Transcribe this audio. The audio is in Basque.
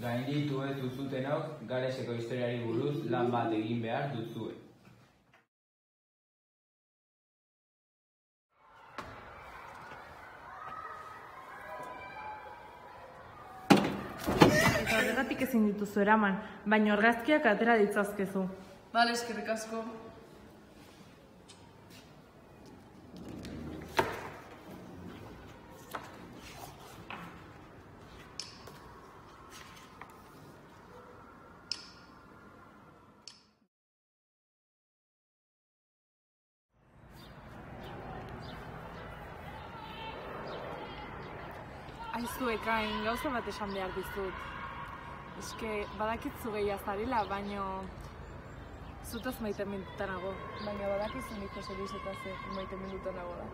Gainditu ez duzutenok, Galeseko historiari buruz lan bat egin behar duzue. Eta horregatik ezin dituzu eraman, baina orgazkiak atera ditzazkezu. Bale, eskerrik asko. Aizu ekain, gauza bat esan behar dizut. Eske, badakitzu gehi azarila, baino... Zutaz maite minuta nago. Baina badakizu nik Jose Luis eta ze maite minuta nago da.